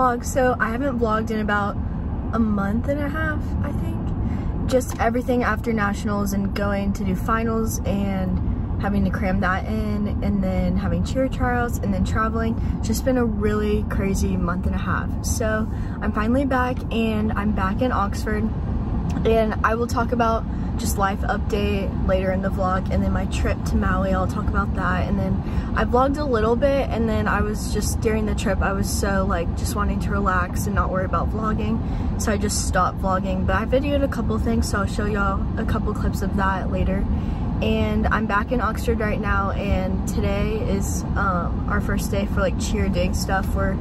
vlog. So I haven't vlogged in about a month and a half, I think. Just everything after nationals and going to do finals and having to cram that in and then having cheer trials and then traveling. Just been a really crazy month and a half. So I'm finally back and I'm back in Oxford and I will talk about just life update later in the vlog and then my trip to Maui I'll talk about that. And then I vlogged a little bit and then I was just during the trip I was so like just wanting to relax and not worry about vlogging. So I just stopped vlogging. But I videoed a couple things so I'll show y'all a couple clips of that later. And I'm back in Oxford right now and today is um, our first day for like cheer doing stuff. We're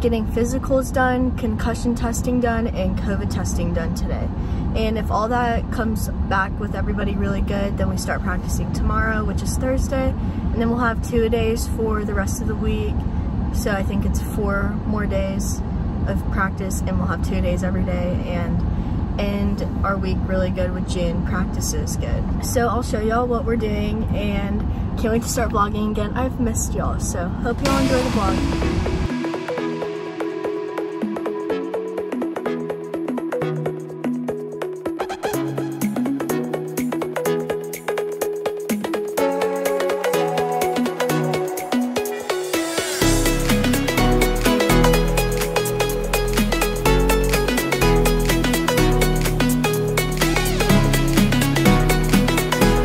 getting physicals done, concussion testing done, and COVID testing done today. And if all that comes back with everybody really good, then we start practicing tomorrow, which is Thursday. And then we'll have two days for the rest of the week. So I think it's four more days of practice and we'll have two days every day and end our week really good with June practices good. So I'll show y'all what we're doing and can't wait to start vlogging again. I've missed y'all, so hope y'all enjoy the vlog.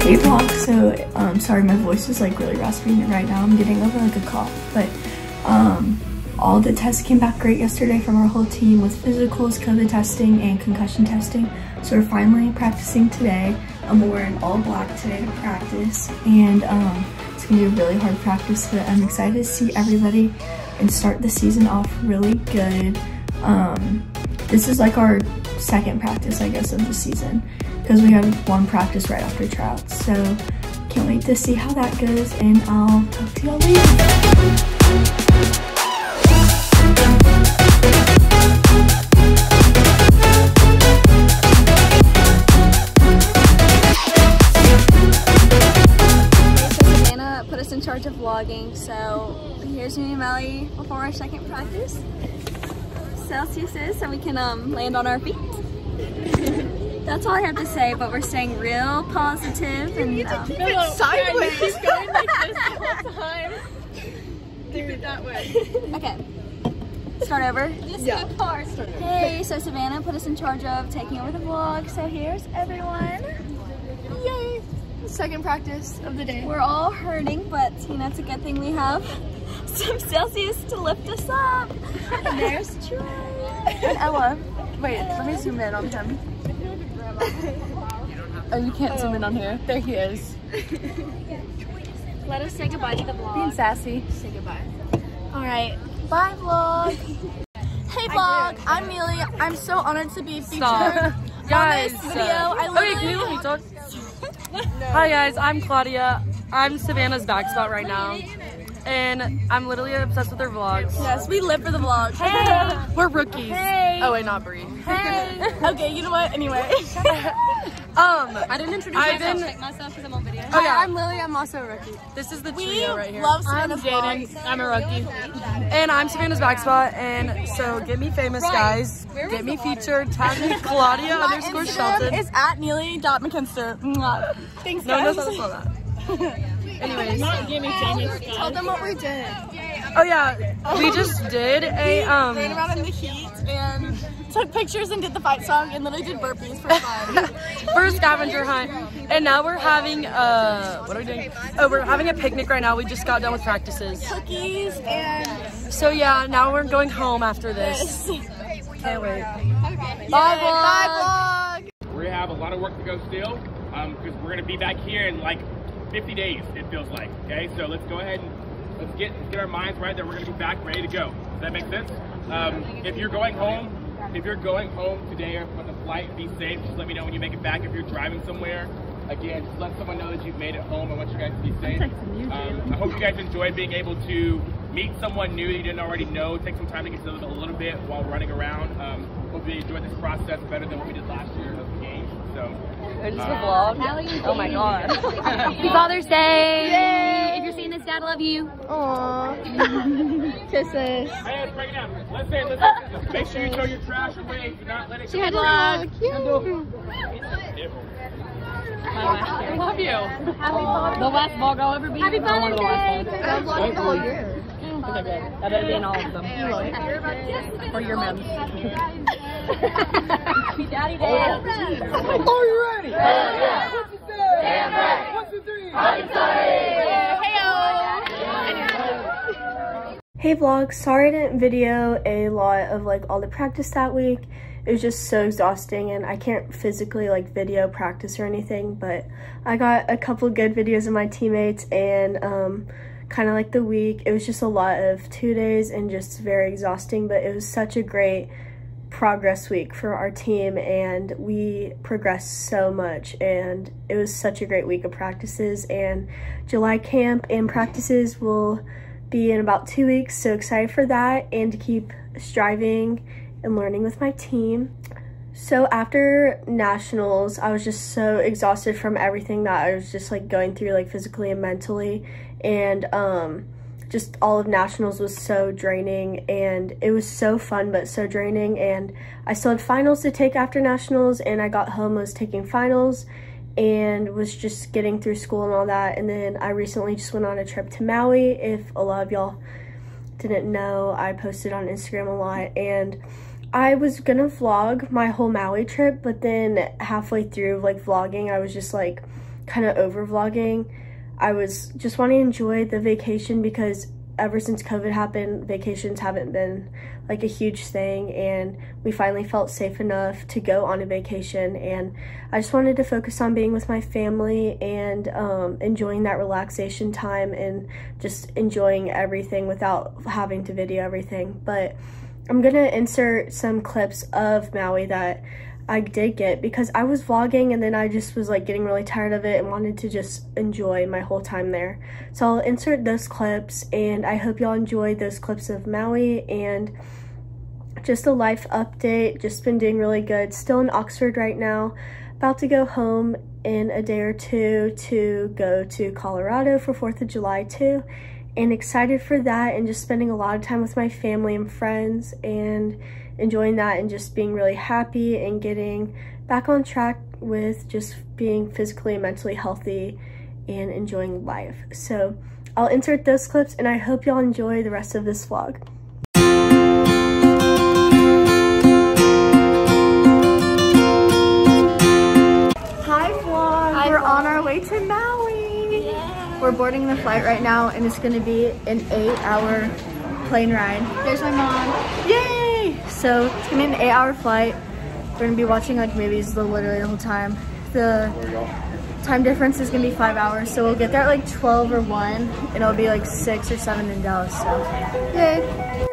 Hey vlog, so um, sorry my voice is like really raspy right now. I'm getting over like a cough, but um, all the tests came back great yesterday from our whole team with physicals, COVID testing, and concussion testing. So we're finally practicing today. I'm wearing all black today to practice, and um, it's gonna be a really hard practice, but I'm excited to see everybody and start the season off really good. Um, this is like our second practice, I guess, of the season because we have one practice right after tryouts. So can't wait to see how that goes and I'll talk to y'all later. put us in charge of vlogging. So here's me and Melly before our second practice. Celsius is so we can um, land on our feet. That's all I have to say, but we're staying real positive and you um, keep it sideways. going like this the whole time. Keep it that way. okay. Start over. This yeah. part. Hey, so Savannah put us in charge of taking over the vlog. So here's everyone. Yay! Second practice of the day. We're all hurting, but you know it's a good thing we have some Celsius to lift us up. and there's Troy. And Ella. Wait, let me zoom in on him. oh, you can't zoom in on here. There he is. Let us say goodbye to the vlog. Being sassy. Say goodbye. All right. Bye, vlog. hey, vlog. I'm Neely. I'm so honored to be featured on guys, this video. I okay, can you let me talk? Hi, guys. I'm Claudia. I'm Savannah's back spot right now and I'm literally obsessed with their vlogs. Yes, we live for the vlogs. Hey! We're rookies. Hey! Oh wait, not Brie. Hey! okay, you know what? Anyway. Um, I didn't introduce I've myself, been... check myself because I'm on video. Oh yeah, I'm Lily, I'm also a rookie. This is the we trio right here. love Savannah I'm Jaden, vlogs. I'm a rookie. And I'm Savannah's back spot, and so get me famous, right. guys. Get me featured, tag me Claudia My underscore Instagram Shelton. is at Neely.McKinster. Thanks, no one guys. knows how to spell that. Anyways. Not give me famous Tell them what we did. Oh yeah, we just did a um. Ran around in the heat and took pictures and did the fight song and then literally did burpees for fun. for scavenger hunt, and now we're having uh what are we doing? Oh, we're having a picnic right now. We just got done with practices. Cookies and So yeah, now we're going home after this. Can't wait. Bye, vlog. Bye, vlog. We're have a lot of work to go still, um, because we're gonna be back here in like 50 days. It feels like. Okay, so let's go ahead and let's get let's get our minds right that we're gonna be back ready to go. Does that make sense? Um, if you're going home, if you're going home today or for the flight, be safe. Just let me know when you make it back. If you're driving somewhere, again, just let someone know that you've made it home. I want you guys to be safe. Um, I hope you guys enjoyed being able to meet someone new that you didn't already know. Take some time to get to know them a little bit while running around. Um, hope you enjoyed this process better than what we did last year of the game. So Is this vlog? Oh my god. Happy Father's Day! If you're seeing this, Dad, I love you. Aww. Kisses. Hey, let's break it down. Listen, listen. Make sure you throw your trash away. Do not let it She had go. vlog. I love you. The last vlog I'll ever be. Happy Father's Day! Okay, good. That better be in all of them. For your memes. Daddy Day! Are you ready? Yeah. What's the day? What's the three? Hey vlog, sorry I didn't video a lot of like all the practice that week. It was just so exhausting and I can't physically like video practice or anything, but I got a couple good videos of my teammates and um, kind of like the week. It was just a lot of two days and just very exhausting, but it was such a great progress week for our team and we progressed so much and it was such a great week of practices and July camp and practices will be in about two weeks so excited for that and to keep striving and learning with my team. So after nationals i was just so exhausted from everything that i was just like going through like physically and mentally and um just all of nationals was so draining and it was so fun but so draining. And i still had finals to take after nationals and i got home was taking finals and was just getting through school and all that. And then i recently just went on a trip to maui if a lot of y'all didn't know. I posted on instagram a lot and i was gonna vlog my whole maui trip but then halfway through like vlogging i was just like kind of over vlogging I was just wanting to enjoy the vacation because ever since COVID happened, vacations haven't been like a huge thing and we finally felt safe enough to go on a vacation and I just wanted to focus on being with my family and um, enjoying that relaxation time and just enjoying everything without having to video everything. But I'm gonna insert some clips of Maui that I did get because I was vlogging and then I just was like getting really tired of it and wanted to just enjoy my whole time there. So I'll insert those clips and I hope y'all enjoyed those clips of Maui and just a life update. Just been doing really good. Still in Oxford right now. About to go home in a day or two to go to Colorado for 4th of July too. And excited for that and just spending a lot of time with my family and friends and enjoying that and just being really happy and getting back on track with just being physically and mentally healthy and enjoying life. So I'll insert those clips and I hope y'all enjoy the rest of this vlog. Hi vlog, we're on our way to Maui. We're boarding the flight right now and it's gonna be an eight hour plane ride. There's my mom. Yay! So it's gonna be an eight hour flight. We're gonna be watching like movies the literally the whole time. The time difference is gonna be five hours, so we'll get there at like 12 or 1 and it'll be like 6 or 7 in Dallas, so yay!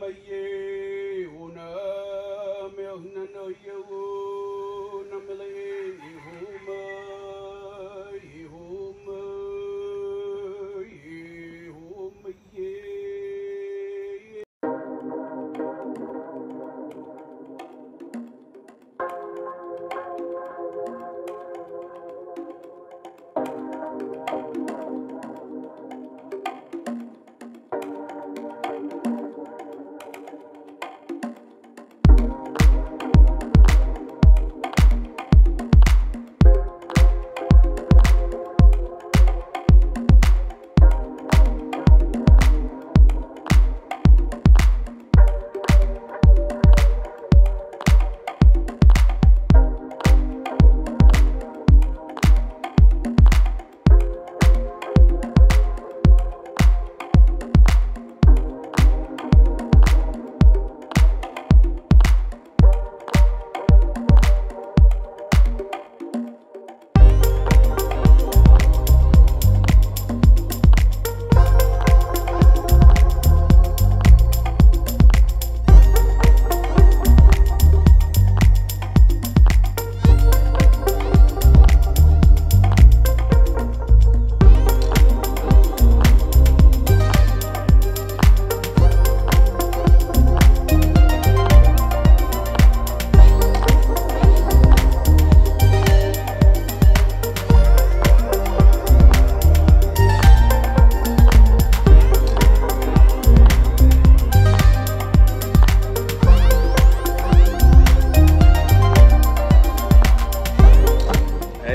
Mai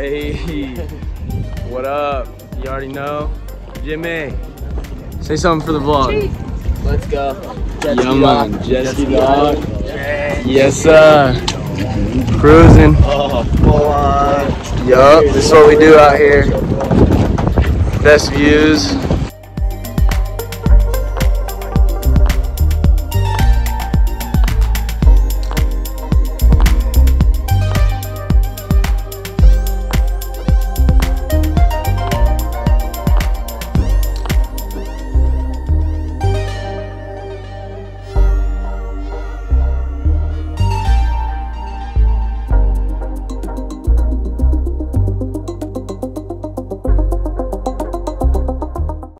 Hey, what up? You already know. Jimmy, say something for the vlog. Let's go. Yeah, man. Jet ski dog. Yes, sir. Cruising. Oh, yup, this is what we do out here. Best views.